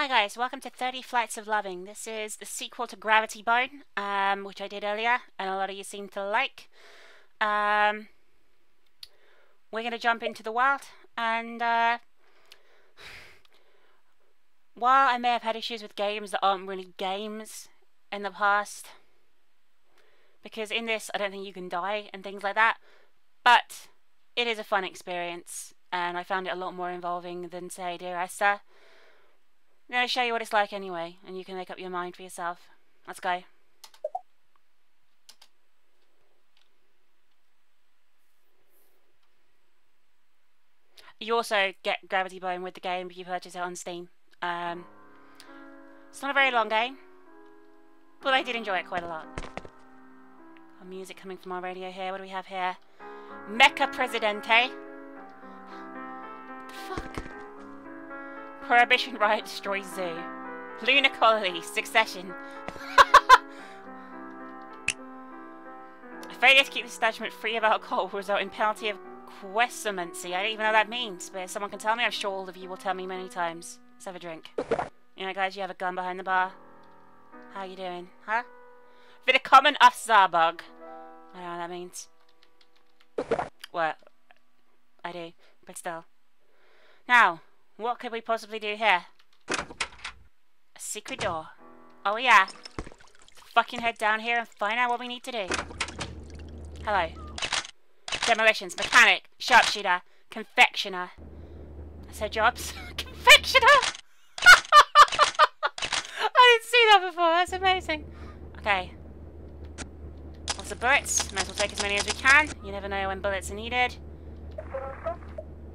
Hi guys, welcome to 30 Flights of Loving. This is the sequel to Gravity Bone, um, which I did earlier, and a lot of you seem to like. Um, we're going to jump into the world, and uh, while I may have had issues with games that aren't really games in the past, because in this I don't think you can die and things like that, but it is a fun experience, and I found it a lot more involving than, say, Dear Esther. I'm going to show you what it's like anyway, and you can make up your mind for yourself. Let's go. You also get Gravity Bone with the game if you purchase it on Steam. Um, it's not a very long game, but I did enjoy it quite a lot. Music coming from our radio here. What do we have here? Mecha Presidente. Prohibition Riot destroys Zoo. Lunar Colony, Succession. Failure to keep the establishment free of alcohol will result in penalty of quesamency. I don't even know what that means, but if someone can tell me, I'm sure all of you will tell me many times. Let's have a drink. You know, guys, you have a gun behind the bar. How you doing, huh? Willkommen auf Zarbog. I don't know what that means. What? I do, but still. Now, what could we possibly do here? A secret door. Oh yeah. Fucking head down here and find out what we need to do. Hello. Demolitions, mechanic, sharpshooter, confectioner. That's her jobs. confectioner! I didn't see that before, that's amazing. Okay. Lots of bullets. Might as well take as many as we can. You never know when bullets are needed.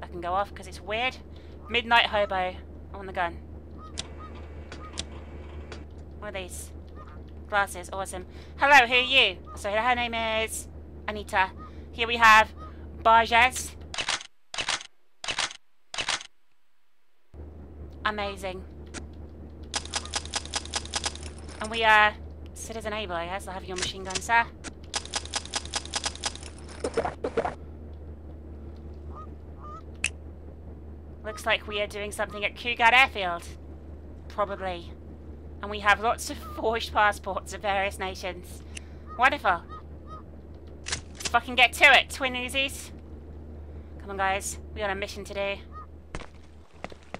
That can go off because it's weird. Midnight Hobo. Want the gun. What are these? Glasses. Awesome. Hello, who are you? So her name is Anita. Here we have Barges. Amazing. And we are Citizen Abel, I guess. I'll have your machine gun, sir. Looks like we are doing something at Cougar Airfield. Probably. And we have lots of forged passports of various nations. Wonderful. Let's fucking get to it, twin Uzis. Come on, guys. We got a mission to today.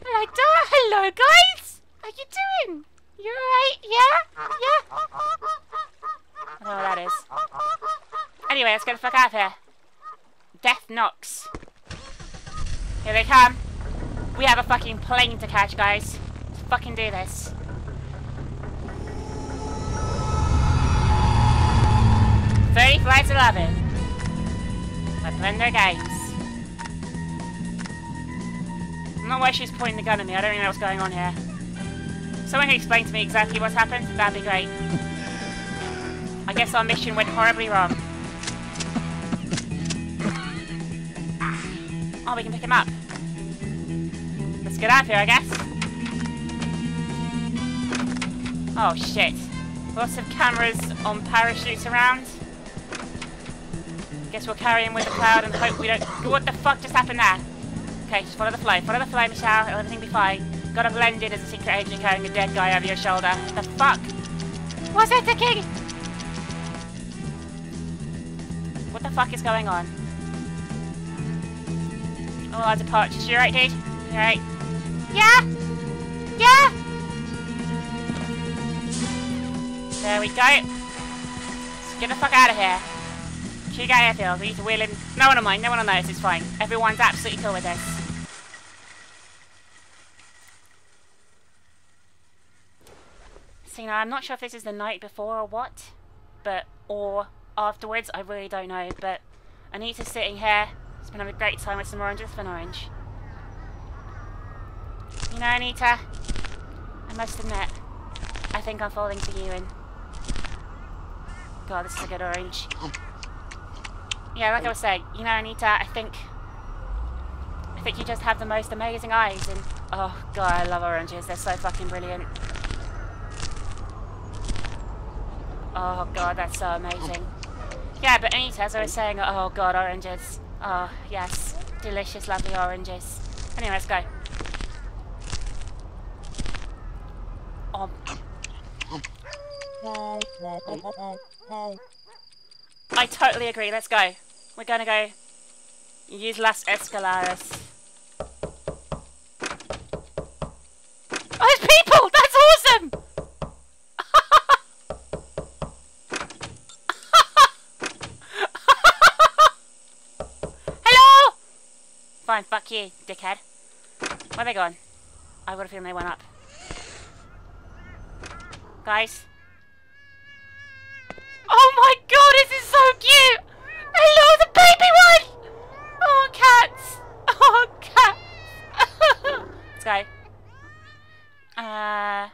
Hello, hello, guys! How you doing? You alright? Yeah? Yeah? I don't know what that is. Anyway, let's get the fuck out of here. Death knocks. Here they come. We have a fucking plane to catch, guys. Let's fucking do this. Thirty flights eleven. By Blendo Games. I'm not why she's pointing the gun at me. I don't even know what's going on here. Someone can explain to me exactly what's happened. That'd be great. I guess our mission went horribly wrong. Oh, we can pick him up. Let's get out of here, I guess. Oh, shit. Lots of cameras on parachutes around. Guess we'll carry him with the cloud and hope we don't... What the fuck just happened there? Okay, just follow the flow. Follow the flow, Michelle. Everything be fine. Gotta blend in as a secret agent carrying a dead guy over your shoulder. The fuck? What's that ticking? What the fuck is going on? Oh, that's a partridge. You alright, dude? You alright? Yeah? Yeah? There we go. Let's get the fuck out of here. Cougar Airfield. We need to wheel in. No one will mind. No one will notice. It's fine. Everyone's absolutely cool with this. See, now I'm not sure if this is the night before or what, but or afterwards. I really don't know. But Anita's sitting here. Having a great time with some oranges for an orange. You know, Anita, I must admit, I think I'm falling for you and... God, this is a good orange. Yeah, like I was saying, you know, Anita, I think... I think you just have the most amazing eyes and... Oh, God, I love oranges. They're so fucking brilliant. Oh, God, that's so amazing. Yeah, but Anita, as I was saying, oh, God, oranges. Oh, yes. Delicious, lovely oranges. Anyway, let's go. Oh. I totally agree. Let's go. We're gonna go use Las Escalares. Oh, there's people! That's awesome! Hello! Fine, fuck you, dickhead. Where they gone? I've got a feeling they went up. Guys. Oh my god, this is so cute! Hello, the baby one! Oh, cats! Oh, cats! Let's go. Uh,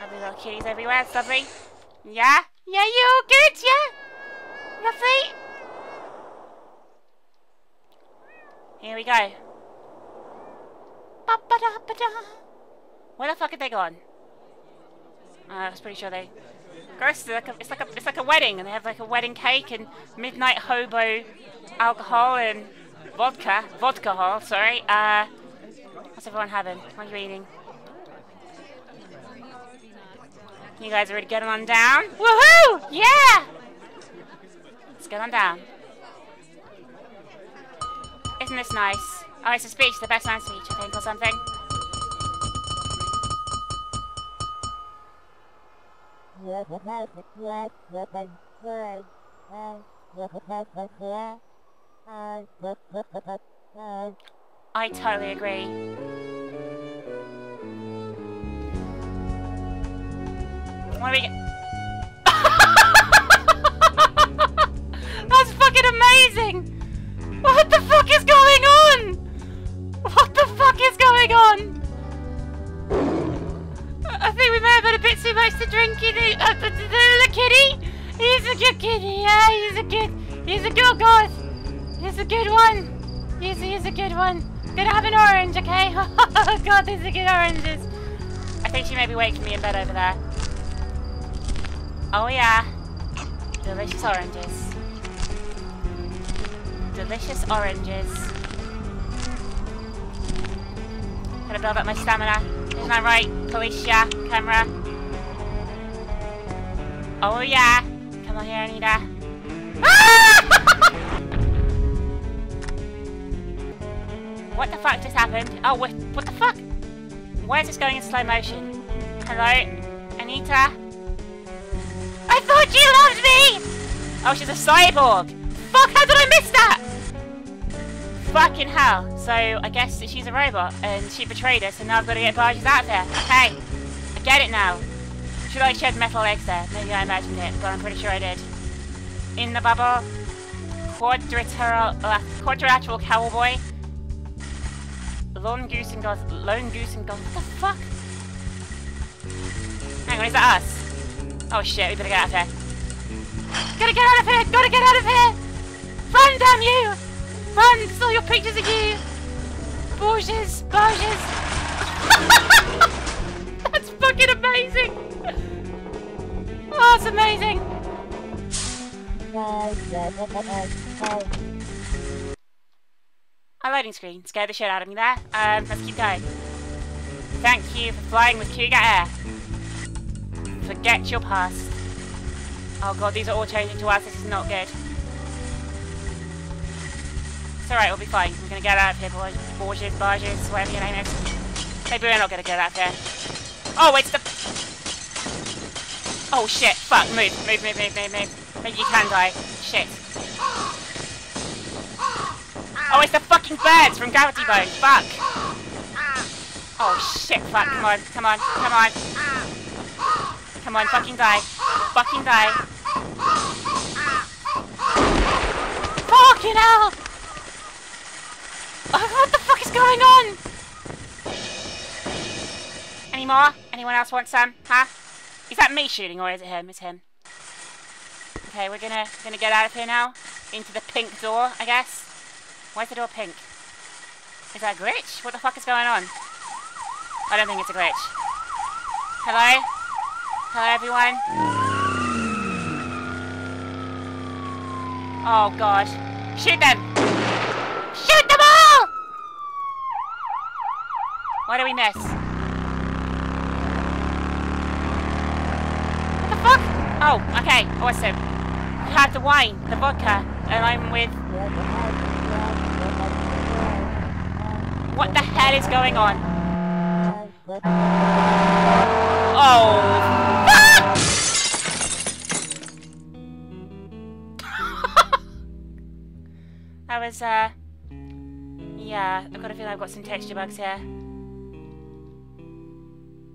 lovely little kitties everywhere. It's. Yeah? Yeah, you all good? Yeah? Lovely? Here we go. Ba-ba-da-ba-da. Where the fuck have they gone? Uh, I was pretty sure they. Gross. It's like, a, it's like a it's like a wedding, and they have like a wedding cake and midnight hobo alcohol and vodka, vodka hall. Sorry. Uh, what's everyone having? What are you eating? You guys ready to get on down? Woohoo! Yeah! Let's get on down. Isn't this nice? Oh, it's a speech, the best man speech, I think, or something. I totally agree. What do we? That's fucking amazing! What the fuck is going on? What the fuck is going on? Too much to drink in it. Uh, the, the, the kitty? He's a good kitty, yeah, he's a good, he's a good god. He's a good one. He's, he's a good one. Gonna have an orange, okay? Oh god, these are good oranges. I think she may be waking me in bed over there. Oh yeah. Delicious oranges. Delicious oranges. Gotta build up my stamina. Isn't that right, Felicia? Camera. Oh yeah. Come on here, Anita. what the fuck just happened? Oh, what, what the fuck? Why is this going in slow motion? Hello? Anita? I thought you loved me! Oh, she's a cyborg! Fuck, how did I miss that? Fucking hell. So, I guess she's a robot, and she betrayed us, and now I've got to get barges out of there. Okay, I get it now. Should I shed metal legs there? Maybe I imagined it, but I'm pretty sure I did. In the bubble. Quadrilateral, uh, cowboy. Lone goose and goth, lone goose and goth. What the fuck? Hang on, is that us? Oh shit, we better get out of here. Gotta get out of here! Gotta get out of here! Run, damn you! Run! Still your pictures of you! Borges! Borges! That's fucking amazing! Oh, it's amazing! A loading screen. Scared the shit out of me there. Um, let's keep going. Thank you for flying with Cougar Air. Forget your past. Oh god, these are all changing to us. This is not good. It's alright, we'll be fine. We're gonna get out of here, boys. Borges, Barges, whatever your name is. Maybe we're not gonna get out of here. Oh, it's the... Oh shit, fuck, move, move, move, move, move, move. You can die. Shit. Oh, it's the fucking birds from Gravity Bone. Fuck. Oh shit, fuck, come on, come on, come on. Come on, fucking die. Fucking die. Fucking hell! Oh, what the fuck is going on? Any more? Anyone else want some? Huh? Is that me shooting or is it him? It's him. Okay, we're gonna gonna get out of here now. Into the pink door, I guess. Why's the door pink? Is that a glitch? What the fuck is going on? I don't think it's a glitch. Hello? Hello, everyone? Oh, God. Shoot them! Shoot them all! What do we miss? Oh, okay, awesome. You have the wine, the vodka, and I'm with... What the hell is going on? Oh. that was, uh... Yeah, I've got a feeling I've got some texture bugs here.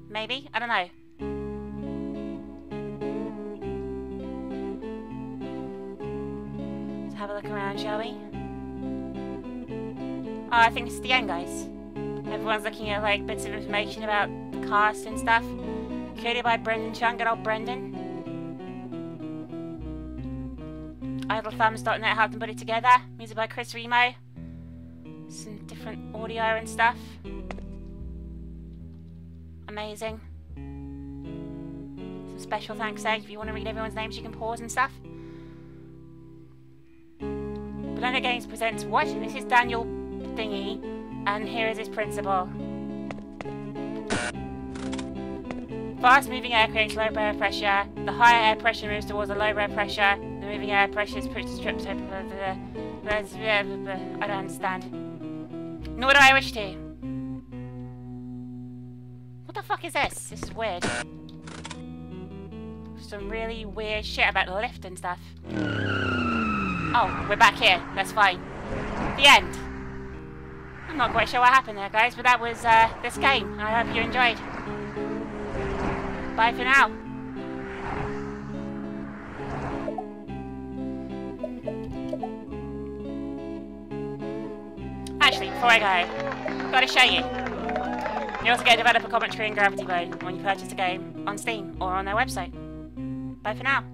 Maybe? I don't know. Shall we? Oh, I think this is the end, guys. Everyone's looking at, like, bits of information about the cast and stuff. Created by Brendon Chung, good old Brendon. IdleThumbs.net helped them put it together. Music by Chris Remo. Some different audio and stuff. Amazing. Some special thanks there. If you want to read everyone's names, you can pause and stuff. Banana Games presents what? This is Daniel Thingy, and here is his principal. Fast moving air creates low air pressure. The higher air pressure moves towards the low air pressure. The moving air pressure is pushed strips over the... I don't understand. Nor do I wish to. What the fuck is this? This is weird. Some really weird shit about the lift and stuff. Oh, we're back here. That's fine. The end. I'm not quite sure what happened there, guys, but that was uh, this game. I hope you enjoyed. Bye for now. Actually, before I go, I've gotta show you. You also get developer commentary and Gravity Bone when you purchase a game on Steam or on their website. Bye for now.